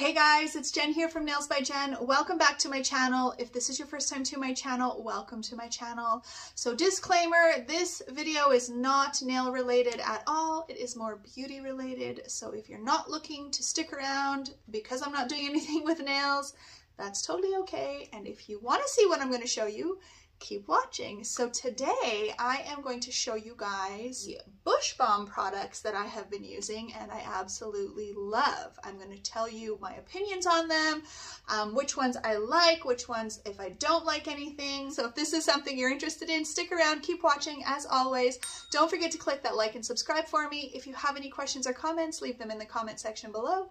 Hey guys, it's Jen here from Nails by Jen. Welcome back to my channel. If this is your first time to my channel, welcome to my channel. So disclaimer, this video is not nail related at all. It is more beauty related. So if you're not looking to stick around because I'm not doing anything with nails, that's totally okay. And if you want to see what I'm going to show you, keep watching. So today I am going to show you guys Bushbalm products that I have been using and I absolutely love. I'm going to tell you my opinions on them, um, which ones I like, which ones if I don't like anything. So if this is something you're interested in, stick around, keep watching as always. Don't forget to click that like and subscribe for me. If you have any questions or comments, leave them in the comment section below.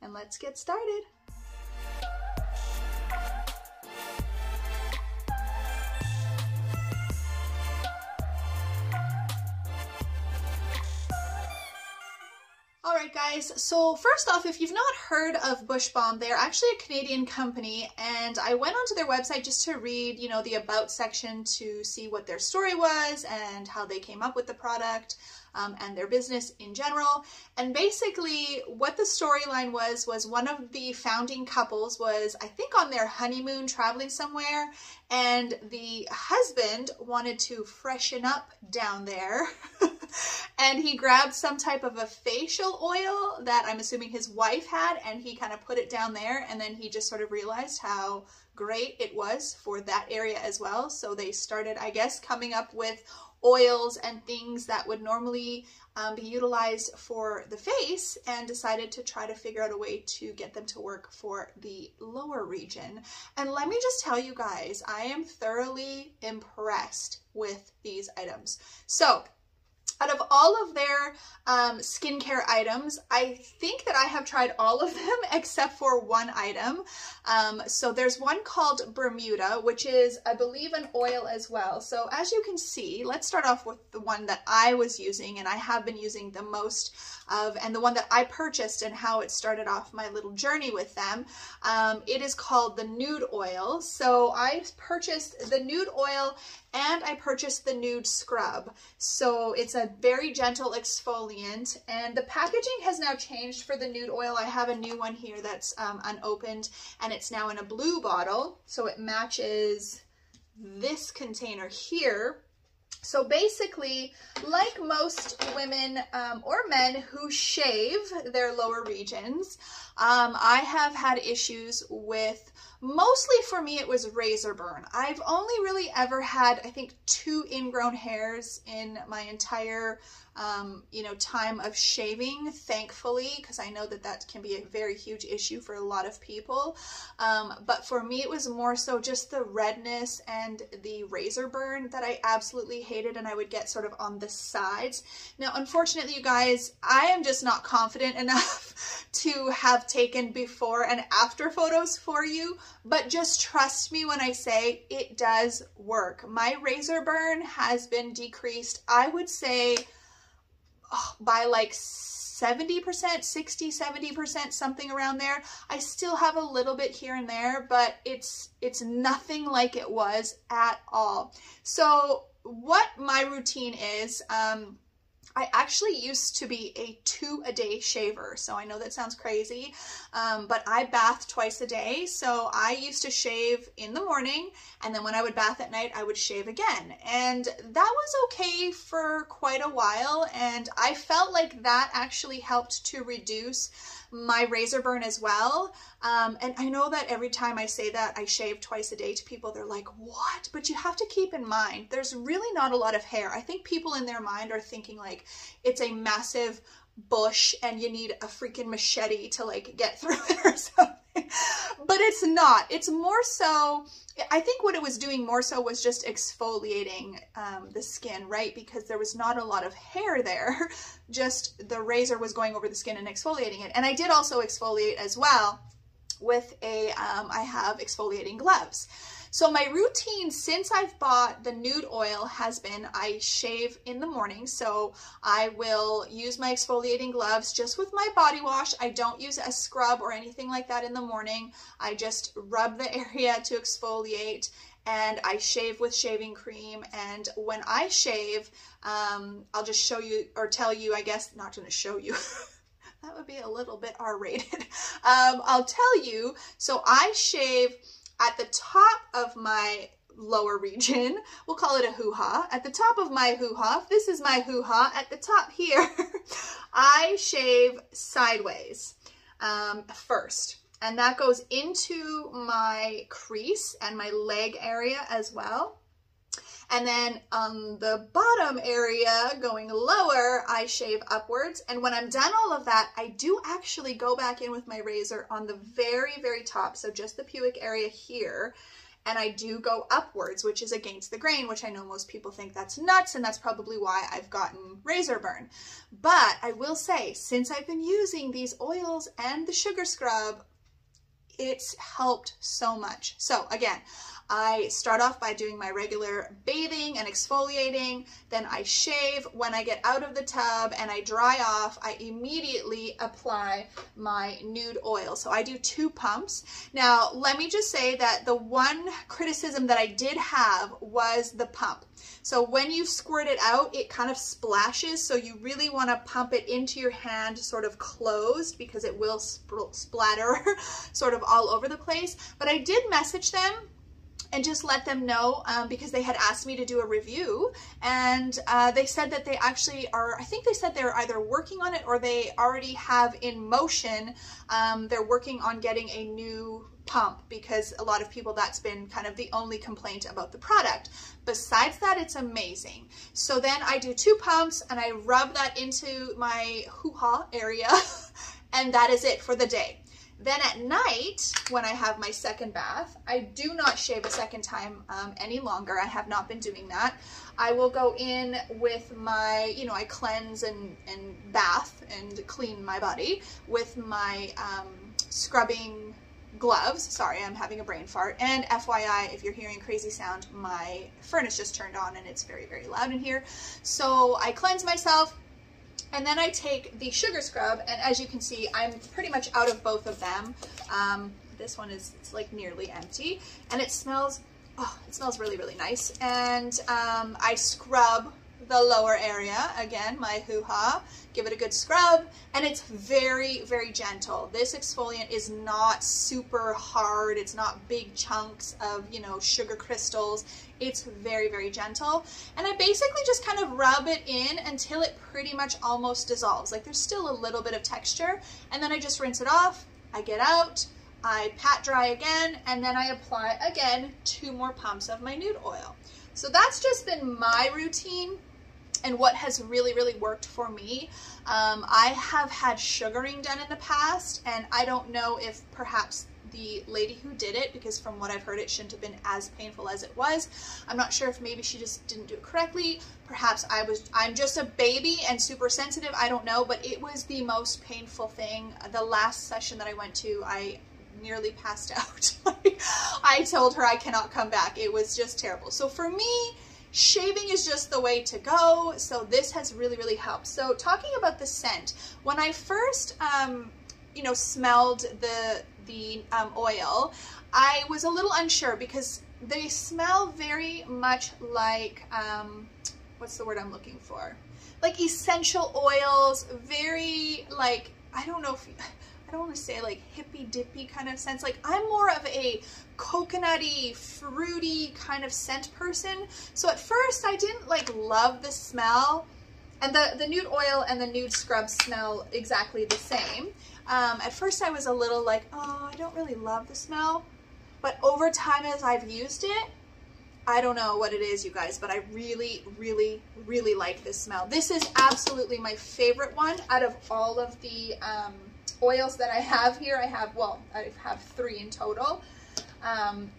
And let's get started. All right, guys. So first off, if you've not heard of Bushbalm, they're actually a Canadian company, and I went onto their website just to read, you know, the about section to see what their story was and how they came up with the product um, and their business in general. And basically, what the storyline was was one of the founding couples was, I think, on their honeymoon traveling somewhere, and the husband wanted to freshen up down there. and he grabbed some type of a facial oil that I'm assuming his wife had, and he kind of put it down there, and then he just sort of realized how great it was for that area as well. So they started, I guess, coming up with oils and things that would normally um, be utilized for the face and decided to try to figure out a way to get them to work for the lower region. And let me just tell you guys, I am thoroughly impressed with these items. So out of all of their um, skincare items, I think that I have tried all of them except for one item. Um, so there's one called Bermuda, which is, I believe, an oil as well. So as you can see, let's start off with the one that I was using and I have been using the most of, and the one that I purchased and how it started off my little journey with them. Um, it is called the Nude Oil. So I purchased the Nude Oil and I purchased the Nude Scrub. So it's a very gentle exfoliant and the packaging has now changed for the Nude Oil. I have a new one here that's um, unopened and it's now in a blue bottle. So it matches this container here. So basically, like most women um, or men who shave their lower regions, um, I have had issues with Mostly for me, it was razor burn. I've only really ever had, I think, two ingrown hairs in my entire um, you know, time of shaving, thankfully, because I know that that can be a very huge issue for a lot of people. Um, but for me, it was more so just the redness and the razor burn that I absolutely hated and I would get sort of on the sides. Now, unfortunately, you guys, I am just not confident enough to have taken before and after photos for you, but just trust me when I say it does work. My razor burn has been decreased, I would say, by like 70%, 60, 70%, something around there. I still have a little bit here and there, but it's it's nothing like it was at all. So what my routine is, um, I actually used to be a two a day shaver. So I know that sounds crazy, um, but I bath twice a day. So I used to shave in the morning and then when I would bath at night, I would shave again. And that was okay for quite a while. And I felt like that actually helped to reduce my razor burn as well. Um, and I know that every time I say that I shave twice a day to people, they're like, what? But you have to keep in mind, there's really not a lot of hair. I think people in their mind are thinking like it's a massive bush and you need a freaking machete to like get through it or something. but it's not. It's more so, I think what it was doing more so was just exfoliating um, the skin, right? Because there was not a lot of hair there. Just the razor was going over the skin and exfoliating it. And I did also exfoliate as well with a, um, I have exfoliating gloves. So my routine since I've bought the nude oil has been I shave in the morning. So I will use my exfoliating gloves just with my body wash. I don't use a scrub or anything like that in the morning. I just rub the area to exfoliate and I shave with shaving cream. And when I shave, um, I'll just show you or tell you, I guess, not going to show you. that would be a little bit R-rated. Um, I'll tell you, so I shave at the top of my lower region. We'll call it a hoo-ha. At the top of my hoo-ha, this is my hoo-ha, at the top here, I shave sideways um, first. And that goes into my crease and my leg area as well. And then on the bottom area going lower, I shave upwards. And when I'm done all of that, I do actually go back in with my razor on the very, very top. So just the pubic area here. And I do go upwards, which is against the grain, which I know most people think that's nuts. And that's probably why I've gotten razor burn. But I will say, since I've been using these oils and the sugar scrub, it's helped so much. So again, I start off by doing my regular bathing and exfoliating, then I shave. When I get out of the tub and I dry off, I immediately apply my nude oil. So I do two pumps. Now, let me just say that the one criticism that I did have was the pump. So when you squirt it out, it kind of splashes. So you really want to pump it into your hand sort of closed because it will sp splatter sort of all over the place. But I did message them and just let them know um, because they had asked me to do a review and uh, they said that they actually are, I think they said they're either working on it or they already have in motion, um, they're working on getting a new pump because a lot of people that's been kind of the only complaint about the product. Besides that, it's amazing. So then I do two pumps and I rub that into my hoo-ha area and that is it for the day. Then at night, when I have my second bath, I do not shave a second time um, any longer. I have not been doing that. I will go in with my, you know, I cleanse and, and bath and clean my body with my um, scrubbing gloves. Sorry, I'm having a brain fart. And FYI, if you're hearing crazy sound, my furnace just turned on and it's very, very loud in here. So I cleanse myself, and then I take the sugar scrub, and as you can see, I'm pretty much out of both of them. Um, this one is it's like nearly empty, and it smells, oh, it smells really, really nice. And um, I scrub the lower area, again, my hoo-ha, give it a good scrub, and it's very, very gentle. This exfoliant is not super hard. It's not big chunks of, you know, sugar crystals. It's very, very gentle. And I basically just kind of rub it in until it pretty much almost dissolves. Like there's still a little bit of texture, and then I just rinse it off, I get out, I pat dry again, and then I apply again two more pumps of my nude oil. So that's just been my routine and what has really, really worked for me. Um, I have had sugaring done in the past, and I don't know if perhaps the lady who did it, because from what I've heard, it shouldn't have been as painful as it was. I'm not sure if maybe she just didn't do it correctly. Perhaps I was, I'm just a baby and super sensitive. I don't know, but it was the most painful thing. The last session that I went to, I nearly passed out. I told her I cannot come back. It was just terrible. So for me, Shaving is just the way to go, so this has really, really helped. So talking about the scent, when I first, um, you know, smelled the, the um, oil, I was a little unsure because they smell very much like, um, what's the word I'm looking for? Like essential oils, very like, I don't know if, I don't want to say like hippy dippy kind of sense. Like I'm more of a coconutty, fruity kind of scent person. So at first I didn't like love the smell and the, the nude oil and the nude scrub smell exactly the same. Um, at first I was a little like, oh, I don't really love the smell. But over time as I've used it, I don't know what it is, you guys, but I really, really, really like this smell. This is absolutely my favorite one out of all of the um, oils that I have here. I have, well, I have three in total. Um,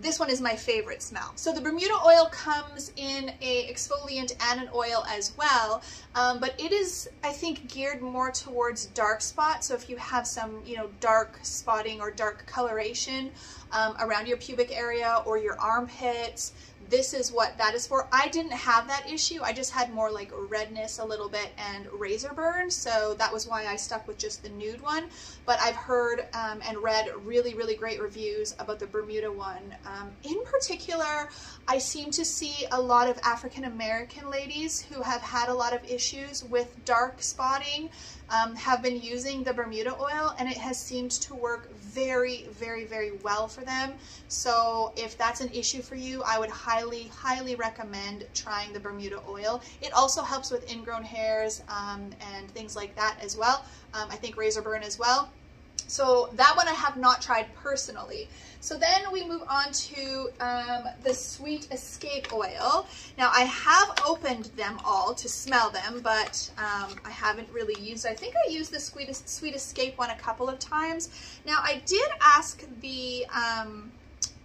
this one is my favorite smell. So the Bermuda oil comes in a exfoliant and an oil as well, um, but it is, I think, geared more towards dark spots. So if you have some, you know, dark spotting or dark coloration um, around your pubic area or your armpits, this is what that is for. I didn't have that issue. I just had more like redness a little bit and razor burn. So that was why I stuck with just the nude one. But I've heard um, and read really, really great reviews about the Bermuda one. Um, in particular, I seem to see a lot of African American ladies who have had a lot of issues with dark spotting um, have been using the Bermuda oil and it has seemed to work very, very, very well for them. So if that's an issue for you, I would highly, highly recommend trying the Bermuda oil. It also helps with ingrown hairs um, and things like that as well. Um, I think razor burn as well. So that one I have not tried personally. So then we move on to um, the Sweet Escape oil. Now I have opened them all to smell them, but um, I haven't really used, I think I used the Sweet, Sweet Escape one a couple of times. Now I did ask the, um,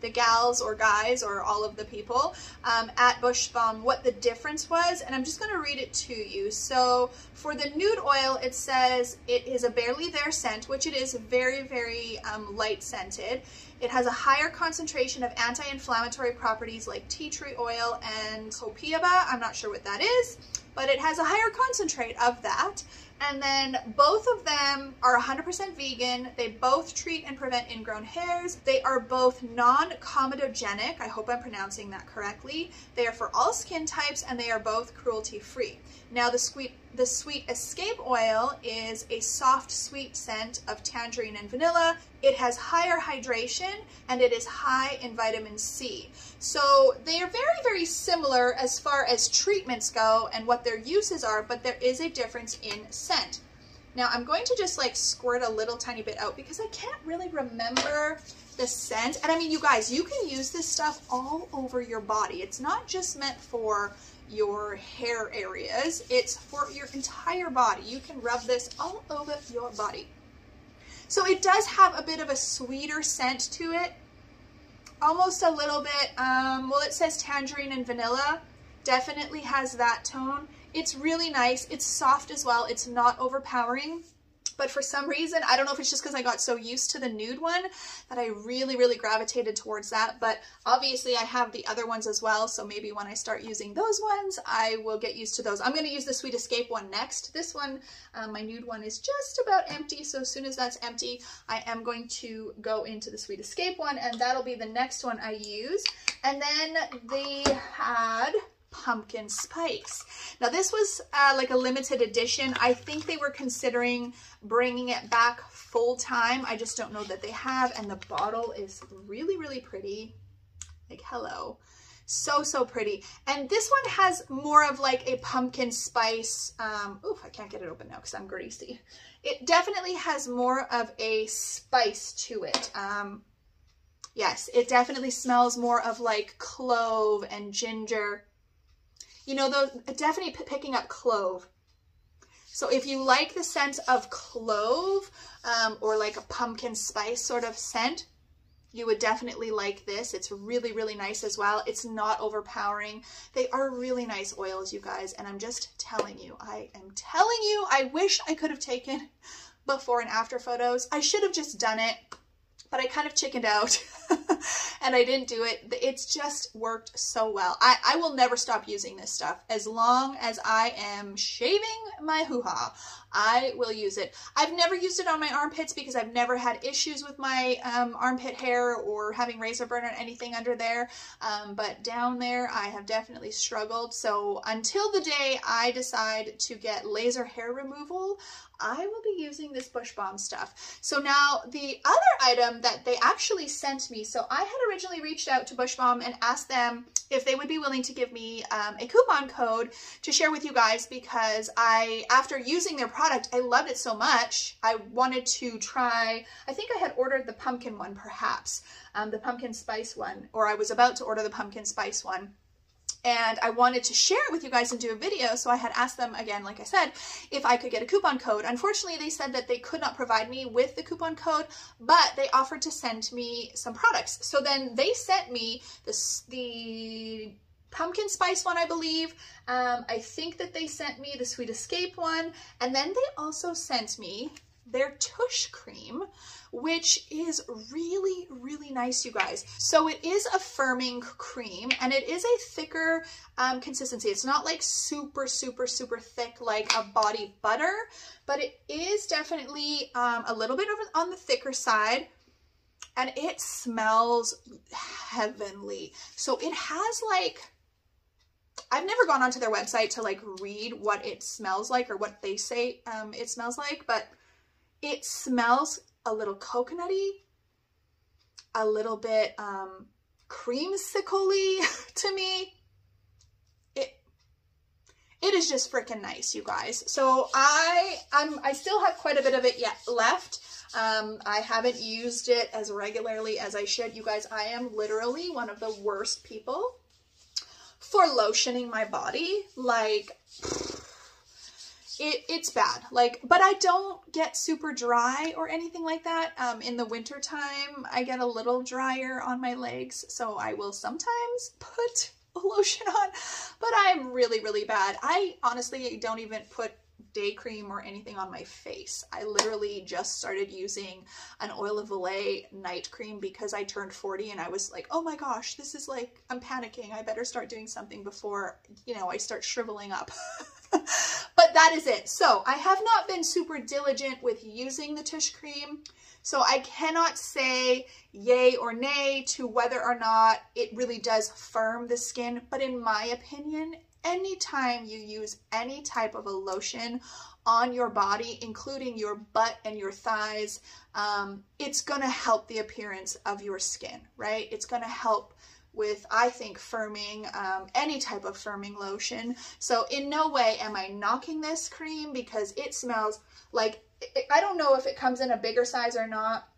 the gals or guys or all of the people um, at Bushbalm what the difference was and I'm just going to read it to you. So for the nude oil it says it is a barely there scent which it is very very um, light scented. It has a higher concentration of anti-inflammatory properties like tea tree oil and copaiba. I'm not sure what that is but it has a higher concentrate of that. And then both of them are 100% vegan. They both treat and prevent ingrown hairs. They are both non-comedogenic. I hope I'm pronouncing that correctly. They are for all skin types and they are both cruelty free. Now the sweet the Sweet Escape Oil is a soft sweet scent of tangerine and vanilla. It has higher hydration and it is high in vitamin C. So they are very, very similar as far as treatments go and what their uses are, but there is a difference in scent. Now I'm going to just like squirt a little tiny bit out because I can't really remember the scent. And I mean, you guys, you can use this stuff all over your body. It's not just meant for your hair areas. It's for your entire body. You can rub this all over your body. So it does have a bit of a sweeter scent to it. Almost a little bit, um, well it says tangerine and vanilla. Definitely has that tone. It's really nice. It's soft as well. It's not overpowering. But for some reason, I don't know if it's just because I got so used to the nude one that I really, really gravitated towards that. But obviously I have the other ones as well. So maybe when I start using those ones, I will get used to those. I'm going to use the Sweet Escape one next. This one, um, my nude one is just about empty. So as soon as that's empty, I am going to go into the Sweet Escape one and that'll be the next one I use. And then they had pumpkin spice. Now this was uh, like a limited edition. I think they were considering bringing it back full time. I just don't know that they have. And the bottle is really, really pretty. Like, hello. So, so pretty. And this one has more of like a pumpkin spice. Um, oof, I can't get it open now because I'm greasy. It definitely has more of a spice to it. Um, yes, it definitely smells more of like clove and ginger you know, those definitely picking up clove. So if you like the scent of clove um, or like a pumpkin spice sort of scent, you would definitely like this. It's really, really nice as well. It's not overpowering. They are really nice oils, you guys. And I'm just telling you, I am telling you, I wish I could have taken before and after photos. I should have just done it but I kind of chickened out and I didn't do it. It's just worked so well. I, I will never stop using this stuff. As long as I am shaving my hoo-ha, I will use it. I've never used it on my armpits because I've never had issues with my um, armpit hair or having razor burn or anything under there. Um, but down there, I have definitely struggled. So until the day I decide to get laser hair removal, I will be using this Bushbalm stuff. So now the other item that they actually sent me, so I had originally reached out to Bushbalm and asked them if they would be willing to give me um, a coupon code to share with you guys because I, after using their product, I loved it so much. I wanted to try, I think I had ordered the pumpkin one perhaps, um, the pumpkin spice one, or I was about to order the pumpkin spice one and I wanted to share it with you guys and do a video. So I had asked them again, like I said, if I could get a coupon code. Unfortunately, they said that they could not provide me with the coupon code, but they offered to send me some products. So then they sent me this, the pumpkin spice one, I believe. Um, I think that they sent me the Sweet Escape one. And then they also sent me their tush cream, which is really, really nice, you guys. So it is a firming cream and it is a thicker um, consistency. It's not like super, super, super thick like a body butter, but it is definitely um, a little bit on the thicker side and it smells heavenly. So it has like I've never gone onto their website to like read what it smells like or what they say um, it smells like, but it smells a little coconutty, a little bit um, creamsicle to me. It it is just freaking nice, you guys. So I I'm I still have quite a bit of it yet left. Um, I haven't used it as regularly as I should. You guys, I am literally one of the worst people for lotioning my body. Like, it, it's bad. Like, but I don't get super dry or anything like that. Um, in the winter time, I get a little drier on my legs, so I will sometimes put a lotion on, but I'm really, really bad. I honestly don't even put day cream or anything on my face. I literally just started using an Oil of Olay night cream because I turned 40 and I was like, oh my gosh, this is like, I'm panicking. I better start doing something before, you know, I start shriveling up. but that is it. So I have not been super diligent with using the tush cream. So I cannot say yay or nay to whether or not it really does firm the skin. But in my opinion, anytime you use any type of a lotion on your body, including your butt and your thighs, um, it's going to help the appearance of your skin, right? It's going to help with, I think, firming, um, any type of firming lotion. So in no way am I knocking this cream because it smells like, I don't know if it comes in a bigger size or not,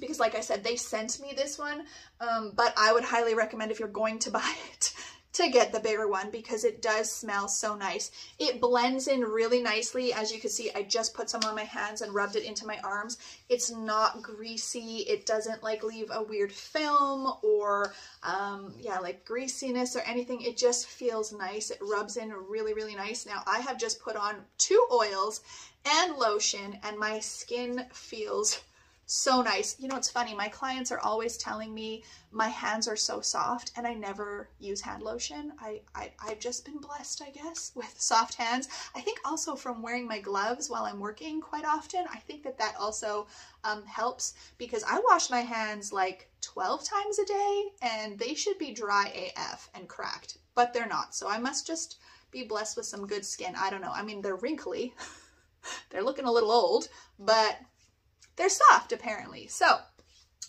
because like I said, they sent me this one, um, but I would highly recommend if you're going to buy it, to get the bigger one because it does smell so nice. It blends in really nicely. As you can see, I just put some on my hands and rubbed it into my arms. It's not greasy. It doesn't like leave a weird film or um, yeah, like greasiness or anything. It just feels nice. It rubs in really, really nice. Now I have just put on two oils and lotion and my skin feels so nice. You know, it's funny. My clients are always telling me my hands are so soft and I never use hand lotion. I, I, I've just been blessed, I guess, with soft hands. I think also from wearing my gloves while I'm working quite often, I think that that also um, helps because I wash my hands like 12 times a day and they should be dry AF and cracked, but they're not. So I must just be blessed with some good skin. I don't know. I mean, they're wrinkly. they're looking a little old, but they're soft apparently. So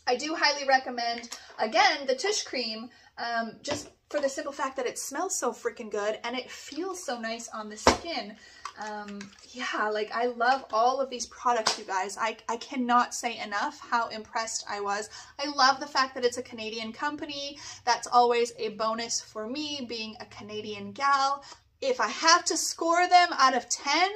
I do highly recommend, again, the Tush Cream, um, just for the simple fact that it smells so freaking good and it feels so nice on the skin. Um, yeah, like I love all of these products, you guys. I, I cannot say enough how impressed I was. I love the fact that it's a Canadian company. That's always a bonus for me being a Canadian gal. If I have to score them out of 10,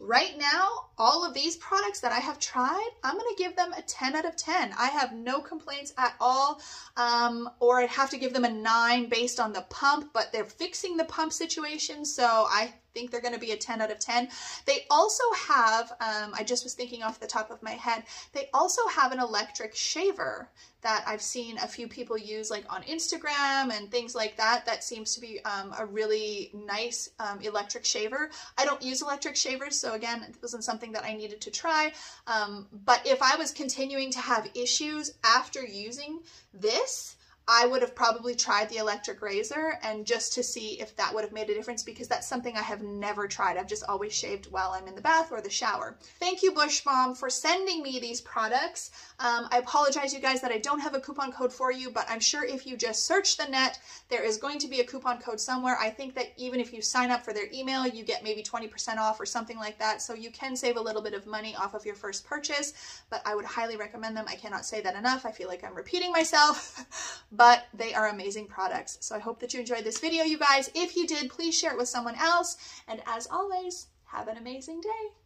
Right now, all of these products that I have tried, I'm going to give them a 10 out of 10. I have no complaints at all, um, or I'd have to give them a 9 based on the pump, but they're fixing the pump situation, so I think they're going to be a 10 out of 10. They also have, um, I just was thinking off the top of my head, they also have an electric shaver that I've seen a few people use like on Instagram and things like that. That seems to be um, a really nice um, electric shaver. I don't use electric shavers, so so again, it wasn't something that I needed to try. Um, but if I was continuing to have issues after using this, I would have probably tried the electric razor and just to see if that would have made a difference because that's something I have never tried. I've just always shaved while I'm in the bath or the shower. Thank you Bushbalm for sending me these products. Um, I apologize you guys that I don't have a coupon code for you, but I'm sure if you just search the net, there is going to be a coupon code somewhere. I think that even if you sign up for their email, you get maybe 20% off or something like that. So you can save a little bit of money off of your first purchase, but I would highly recommend them. I cannot say that enough. I feel like I'm repeating myself. but they are amazing products. So I hope that you enjoyed this video, you guys. If you did, please share it with someone else. And as always, have an amazing day.